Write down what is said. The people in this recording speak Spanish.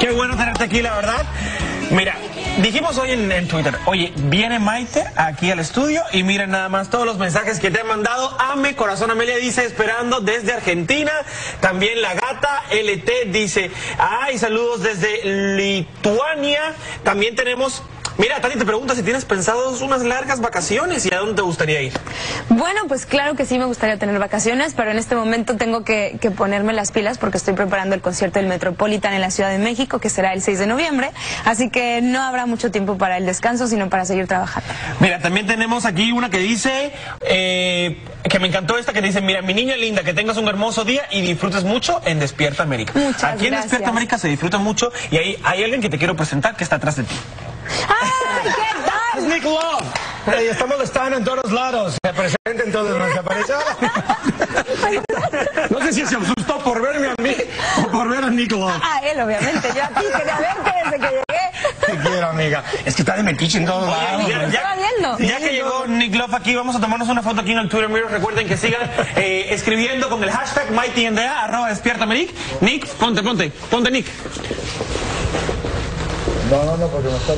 Qué bueno tenerte aquí, la verdad. Mira, dijimos hoy en, Twitter, oye, viene Maite aquí al estudio y miren nada más todos los mensajes que te han mandado. Ame, Corazón Amelia dice, esperando desde Argentina. También la gata LT dice, ay, saludos desde Lituania. También tenemos Mira, Tati te pregunta si tienes pensado unas largas vacaciones y a dónde te gustaría ir. Bueno, pues claro que sí me gustaría tener vacaciones, pero en este momento tengo que, que, ponerme las pilas porque estoy preparando el concierto del Metropolitan en la Ciudad de México, que será el 6 de noviembre. Así que no habrá mucho tiempo para el descanso, sino para seguir trabajando. Mira, también tenemos aquí una que dice, eh, que me encantó esta, que dice, mira, mi niña linda, que tengas un hermoso día y disfrutes mucho en Despierta América. Muchas aquí en Despierta América se disfruta mucho y ahí hay alguien que te quiero presentar que está atrás de ti. ¡Ay, qué tal! Es Nick Love. Hey, está molestando en todos lados. Se presenta en todos lados. No sé si se asustó por verme a mí o por ver a Nick Love. Ah, él, obviamente. Yo aquí quería verte desde que llegué. Te quiero, amiga. Es que está de metiche en todos lados. Ya, ya, Estaba viendo. ya que llegó Nick Love aquí, vamos a tomarnos una foto aquí en el Twitter Mirror. Recuerden que sigan eh, escribiendo con el hashtag MightyNDA, arroba despiértame Nick. Nick, ponte, ponte, ponte Nick. No, no, no, porque me está